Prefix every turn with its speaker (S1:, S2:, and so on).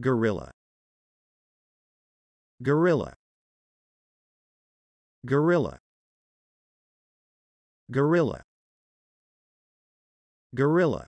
S1: Gorilla. Gorilla. Gorilla. Gorilla. Gorilla.